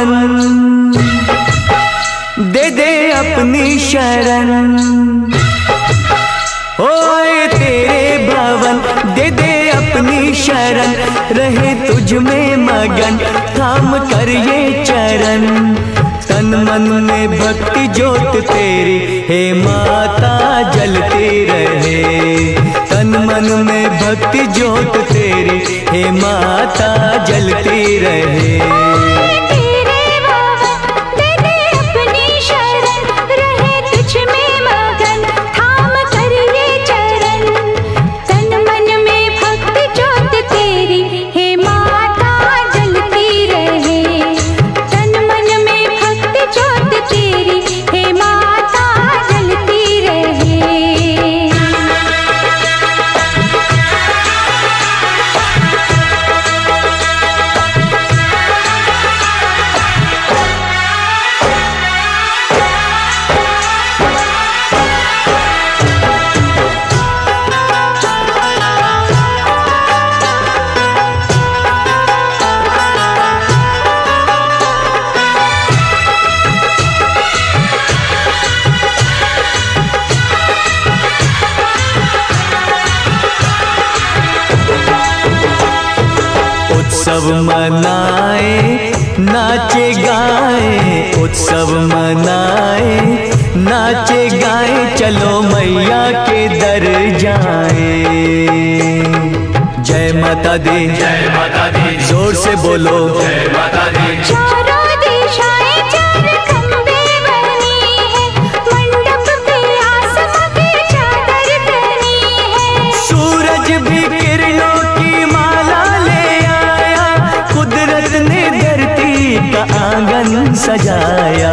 पवन दे दे अपनी शरण। ओए तेरे भवन दे दे अपनी शरण। रहे तुझ में मगन, थाम कर ये चरण। तन मन में भक्ति ज्योत तेरी, हे माता जलती रहे। तन मन में भक्ति ज्योत तेरी, हे माता जलती रहे। उत्सव मनाए नाचे गाए उत्सव मनाए नाचे गाए चलो मैया के दर जाए। जय माता दी जय माता दी ज़ोर से बोलो। जय माता सजाया।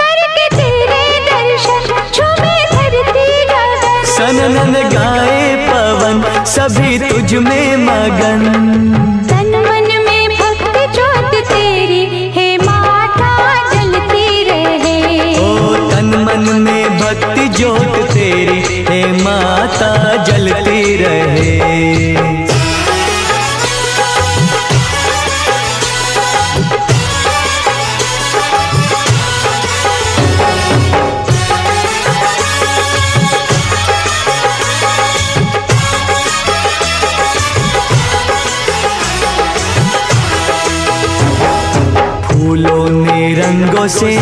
करके तेरे दर्शन झूमे धरती सनन गाए पवन सभी तुझ में मगन। तन मन में भक्ति जोत तेरी हे माता जलती रहे। ओ तन मन में भक्ति रंगों से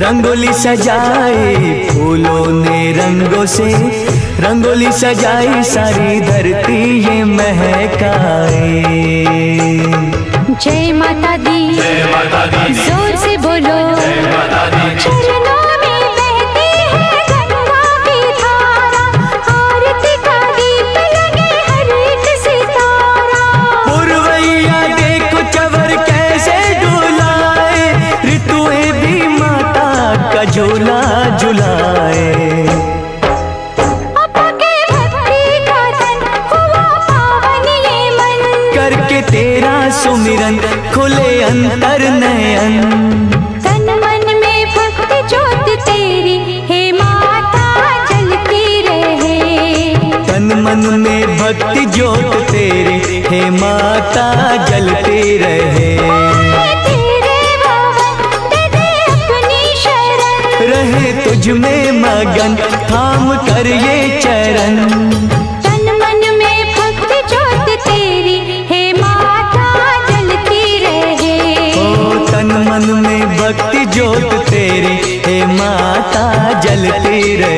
रंगोली सजाए फूलों ने रंगों से रंगोली सजाई सारी धरती ये महकाए। जय माता दी। जय माता दी। मन। करके तेरा सुमिरन खुले अंतर नयन। तन मन में भक्ति जोत तेरी हे माता जलती रहे। तन मन में भक्ति जोत तेरी हे माता जलती रहे। तुझ में मगन थाम कर ये चरण। मन में भक्ति ज्योत तेरी हे माता जलती रहे।